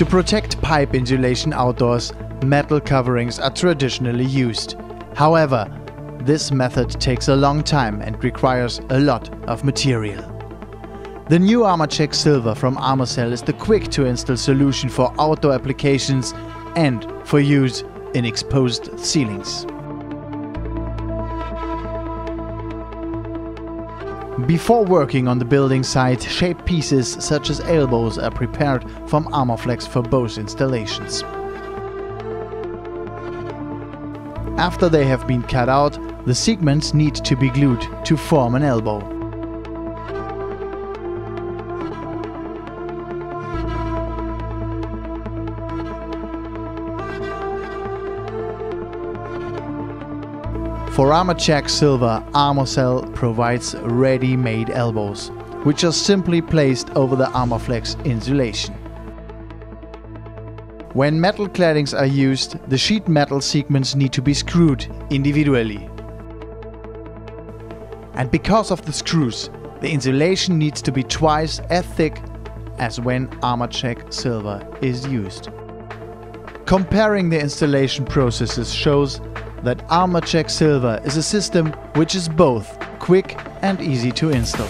To protect pipe insulation outdoors, metal coverings are traditionally used. However, this method takes a long time and requires a lot of material. The new Arma-Chek Silver from Armacell is the quick to install solution for outdoor applications and for use in exposed ceilings. Before working on the building site, shaped pieces such as elbows are prepared from Armaflex for both installations. After they have been cut out, the segments need to be glued to form an elbow. For Arma-Chek Silver, Armacell provides ready-made elbows, which are simply placed over the Armaflex insulation. When metal claddings are used, the sheet metal segments need to be screwed individually. And because of the screws, the insulation needs to be twice as thick as when Arma-Chek Silver is used. Comparing the installation processes shows that Arma-Chek Silver is a system which is both quick and easy to install.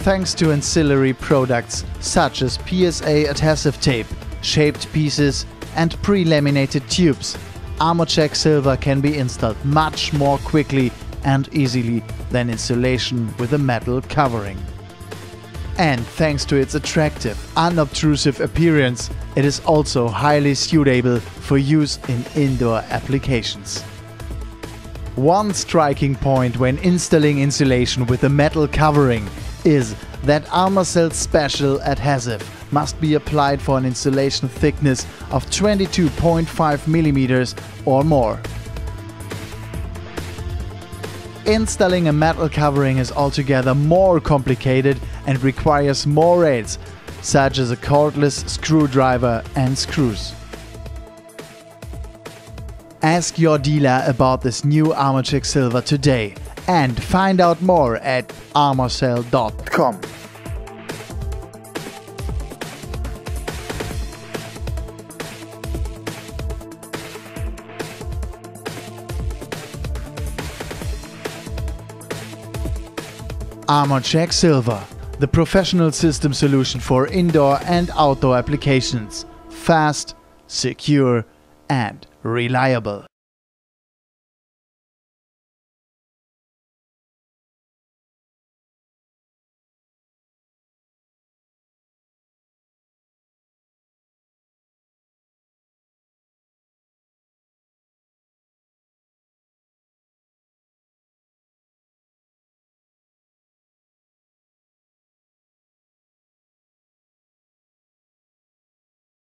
Thanks to ancillary products such as PSA adhesive tape, shaped pieces and pre-laminated tubes, Arma-Chek Silver can be installed much more quickly and easily than insulation with a metal covering. And thanks to its attractive, unobtrusive appearance, it is also highly suitable for use in indoor applications. One striking point when installing insulation with a metal covering is that Armacell Special Adhesive must be applied for an insulation thickness of 22.5 mm or more. Installing a metal covering is altogether more complicated and requires more aids, such as a cordless screwdriver and screws. Ask your dealer about this new Arma-Chek Silver today and find out more at armacell.com. Arma-Chek Silver, the professional system solution for indoor and outdoor applications. Fast, secure and reliable.